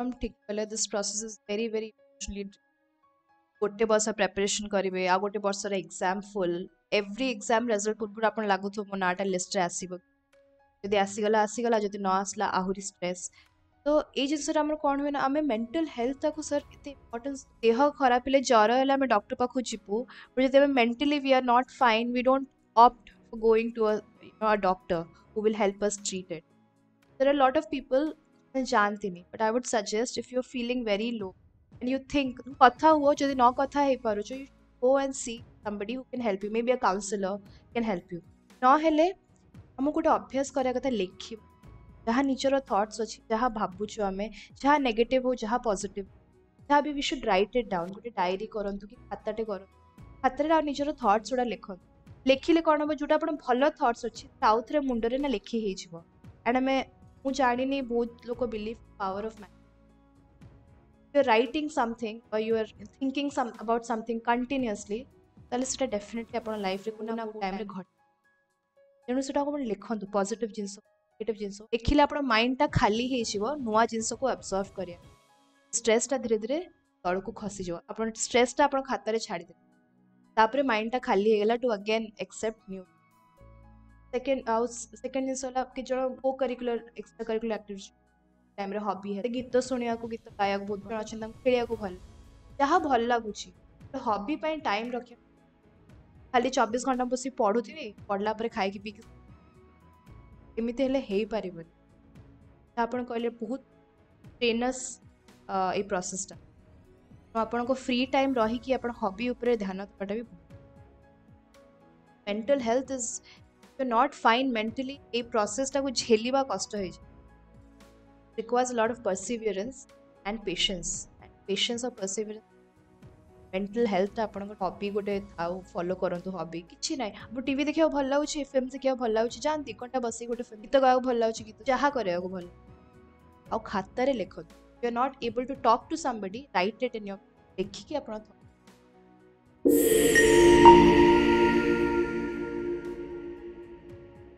एकदम ठीक कले this process is very very usually गोटे वर्ष प्रिपेरेसन करेंगे आ गोटे वर्ष exam full every exam result पूर्व आप लगुव मो नाटा लिस्ट आस आसीगला आसीगला जब न आसला आहरी स्ट्रेस तो ये जिनसे कौन हुए ना आम मेन्टाल हेल्थ ताक सर इतने इम्पोर्टेन्स देह खराब हेल्ला ज्वर है आम डक्टर पाखु जीपू बट जब mentally we are not fine we dot opt going to a doctor who will help us treated there are lot of people मैं जानती नहीं but I would suggest if you are feeling very low and you think कथा हुआ जो न कथा है पारो you go and see somebody who can help you maybe a counsellor can help you न हेले गोटे तो अभ्यास कराया कथा लेख जहाँ निजर थट्स अच्छे जहाँ भावुचु आम जहाँ नेगेटिव हो जहाँ पजिट जहाँ भी we should write it down गोटे डायरी करूँ कि खाताटे कर खाते निजर थट्स गुड़ा लिख लिखले कौन हम जो भल थट्स अच्छे आउ मुंडे ना लिखी हो एंड आम Mujahdi ne both loko believe power of man. If you're writing something or you are thinking some about something continuously, ତାହେଲେ ସେଟା ଡେଫିନେଟଲି ଆପଣ ଲାଇଫ୍ରେ କୋଉ ନା କୋଉ ଟାଇମ୍ରେ ଘଟେ ତେଣୁ ସେଟାକୁ ଆପଣ ଲେଖନ୍ତୁ ପଜିଟିଭ୍ ଜିନିଷ ନେଗେଟିଭ୍ ଜିନିଷ ଦେଖିଲେ ଆପଣ ମାଇଣ୍ଡଟା ଖାଲି ହେଇଯିବ ନୂଆ ଜିନିଷକୁ ଆବଜର୍ଭ କରିବା ଷ୍ଟ୍ରେସ୍ଟା ଧୀରେ ଧୀରେ ତଳକୁ ଖସିଯିବ ଆପଣ ଷ୍ଟ୍ରେସ୍ଟା ଆପଣ ଖାତାରେ ଛାଡ଼ିଦେବେ ତାପରେ ମାଇଣ୍ଡଟା ଖାଲି ହେଇଗଲା to again except new second second जिनस कि जो cocurricular extracurricular activity time hobby है गीत शुणा तो गीत तो गायक बहुत जो अच्छा खेल को भल जहाँ भल लगुच हबी टाइम रख खाली चबीस घंटा बस पढ़ु थी पढ़ला खाई पी एमती हो पारे आप कहले बहुत ट्रेनस ये प्रोसेसटा आपण को फ्री टाइम रही कि आप हबी उपर ध्यान देवाटा भी mental health is you not fine mentally a process को झेलिबा कष्ट होय requires a lot of perseverance and patience patience और पर्सीवियरेंस मेंटल हेल्थ आप हबी गोटे थाउ फॉलो करंतु हॉबी कि ना अब टीवी देखियो भल लाउछ फिल्म देखिए भल लाउछ जानती कोनटा बसी गोटे गीत गाया भल लगे गीत जहाँ करयो को भल आ are not able to talk to somebody write it in your देखि कि